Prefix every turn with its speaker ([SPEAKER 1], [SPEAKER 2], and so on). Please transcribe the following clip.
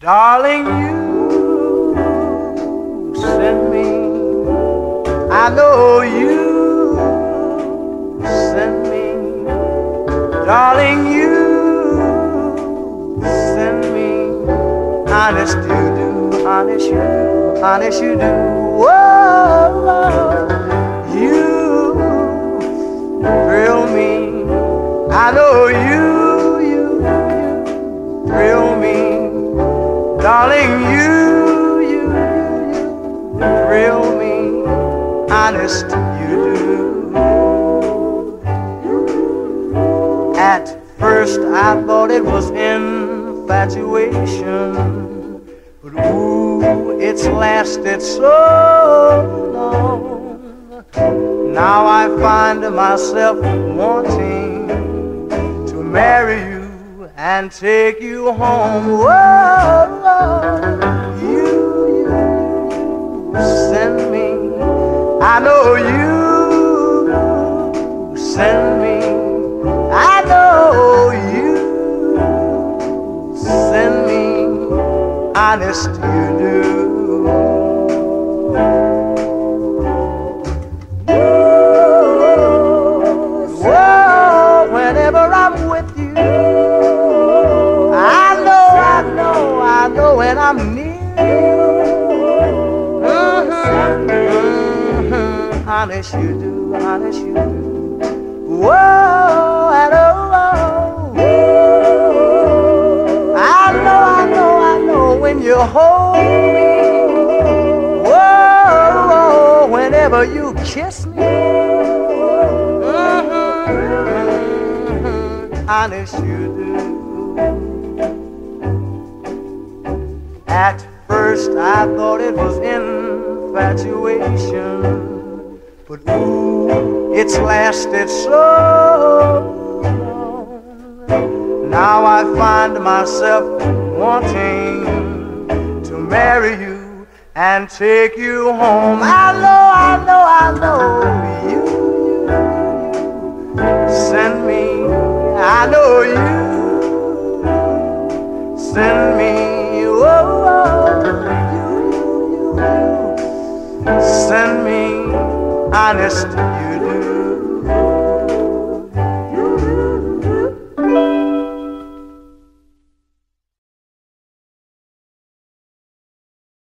[SPEAKER 1] Darling, you send me. I know you send me. Darling, you send me. Honest you do, honest you honest you do. Whoa, you thrill me. I know you, Darling, you, you, you, you thrill me. Honest you do. At first I thought it was infatuation, but ooh, it's lasted so long. Now I find myself wanting to marry you and take you home. Oh, Whoa, you, you send me. I know you send me. I know you send me. Honest, you do. I'm near. Mhm, mhm, Honest you do, honest you do. Whoa, I know, I know, I know, I know when you hold me. Whoa, whenever you kiss me. Mhm, Honest you do. At first I thought it was infatuation, but ooh, it's lasted so long. Now I find myself wanting to marry you and take you home. I know, I know, I know Honest.